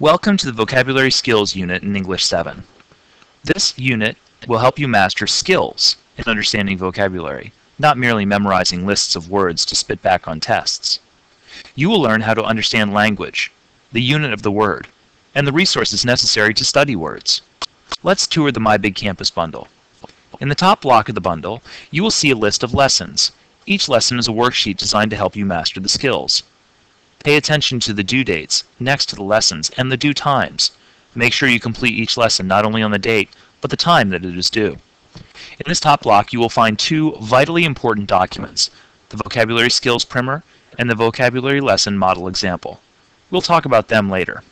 Welcome to the Vocabulary Skills unit in English 7. This unit will help you master skills in understanding vocabulary, not merely memorizing lists of words to spit back on tests. You will learn how to understand language, the unit of the word, and the resources necessary to study words. Let's tour the My Big Campus bundle. In the top block of the bundle, you will see a list of lessons. Each lesson is a worksheet designed to help you master the skills. Pay attention to the due dates next to the lessons and the due times. Make sure you complete each lesson not only on the date, but the time that it is due. In this top block, you will find two vitally important documents, the Vocabulary Skills Primer and the Vocabulary Lesson Model Example. We'll talk about them later.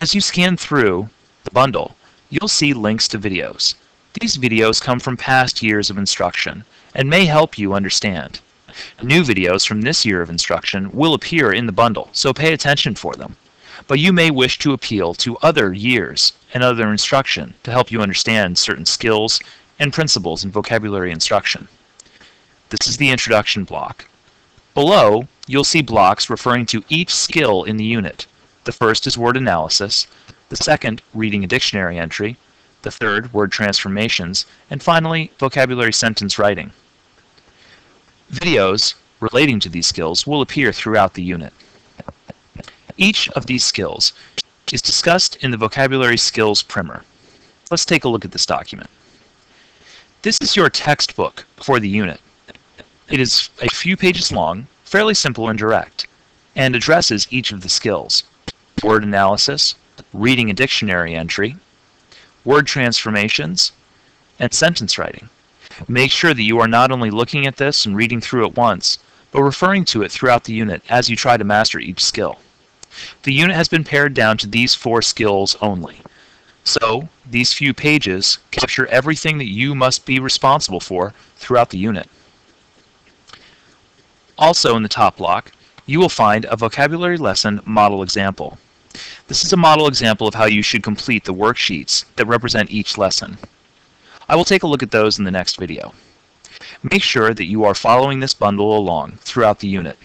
As you scan through the bundle, you'll see links to videos. These videos come from past years of instruction and may help you understand. New videos from this year of instruction will appear in the bundle, so pay attention for them. But you may wish to appeal to other years and other instruction to help you understand certain skills and principles in vocabulary instruction. This is the introduction block. Below, you'll see blocks referring to each skill in the unit. The first is word analysis, the second, reading a dictionary entry, the third, word transformations, and finally, vocabulary sentence writing. Videos relating to these skills will appear throughout the unit. Each of these skills is discussed in the Vocabulary Skills Primer. Let's take a look at this document. This is your textbook for the unit. It is a few pages long, fairly simple and direct, and addresses each of the skills. Word analysis, reading a dictionary entry, word transformations, and sentence writing. Make sure that you are not only looking at this and reading through it once, but referring to it throughout the unit as you try to master each skill. The unit has been pared down to these four skills only. So, these few pages capture everything that you must be responsible for throughout the unit. Also in the top block, you will find a vocabulary lesson model example. This is a model example of how you should complete the worksheets that represent each lesson. I will take a look at those in the next video. Make sure that you are following this bundle along throughout the unit.